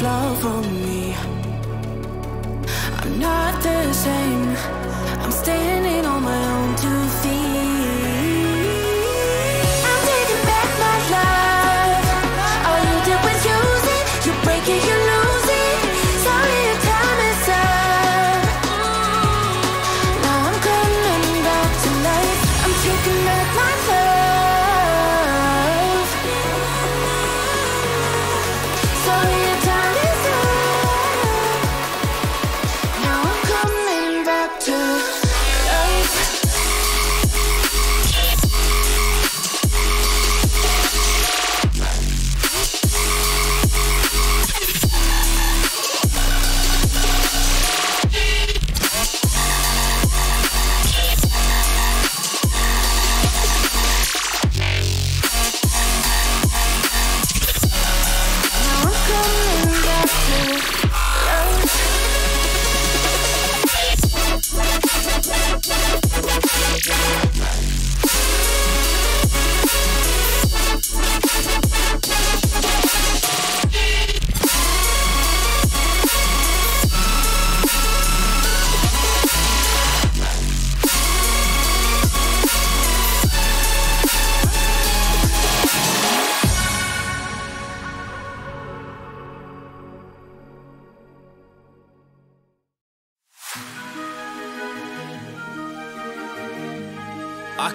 begging on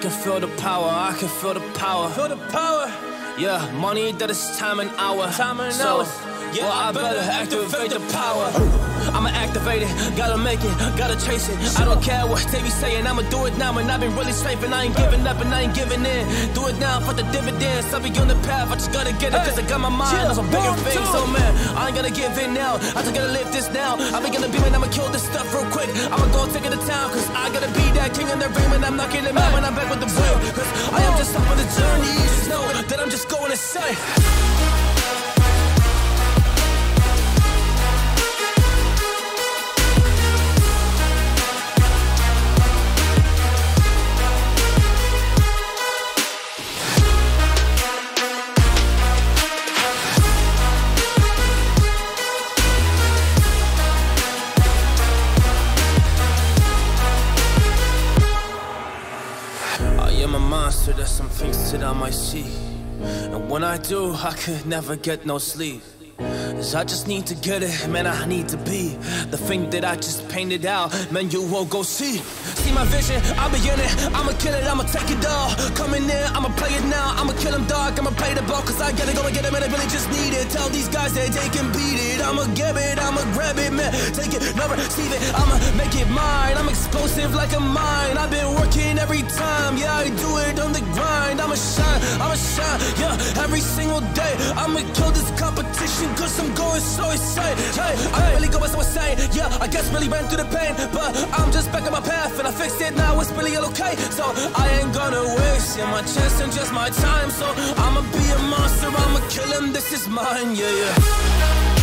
can feel the power, I can feel the power. Feel the power. Yeah, money that is time and hour. Time and so, hours. Yeah, well, I better activate the power. I'ma activate it, gotta make it, gotta chase it. I don't care what they be saying, I'ma do it now. And I've been really saving, I ain't giving up and I ain't giving in. Do it now for the dividends. I'll be on the path, I just gotta get it, cause I got my mind on some bigger things. So, oh, man, I ain't gonna give in now. I just gotta live this now. I be gonna be when I'ma kill this stuff real quick. I'ma go take it to town, cause I gotta be that king in the ring when I'm knocking it out when I'm back with the wheel. Cause I am just up on the journey, just know that I'm just going to I when I do, I could never get no sleep. Cause I just need to get it, man, I need to be the thing that I just painted out, man, you won't go see. See my vision, I'll be in it, I'ma kill it, I'ma take it all. Coming in, I'ma play it now, I'ma kill him dog, I'ma play the ball, cause I gotta go and get it, man, I really just need it. Tell these guys that they can beat it, I'ma get it, I'ma grab it, man, take it, never receive it, I'ma make it mine. I'm explosive like a mine, I've been working every time, yeah, I do it on the grind. I'ma shine, I'ma shine, yeah, every single day. I'ma kill this competition, cause I'm going so insane. Hey, I really go as I was saying, yeah, I guess really ran through the pain, but I'm just back on my path and I fixed it, now it's really all okay. So I ain't gonna waste yeah, my chance and just my time. So I'ma be a monster, I'ma kill him, this is mine, yeah, yeah.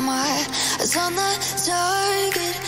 my eyes on the target.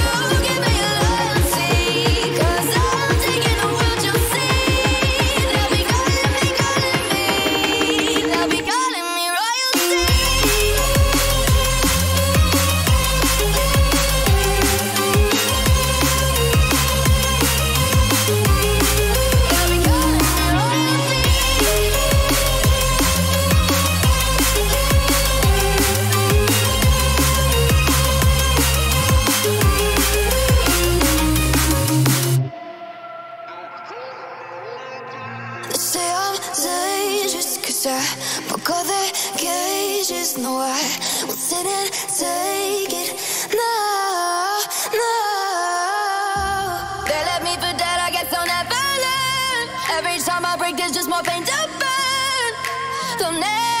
No, I will sit and take it. They left me for dead, I guess I'll never learn. Every time I break, there's just more pain to burn. Never, never,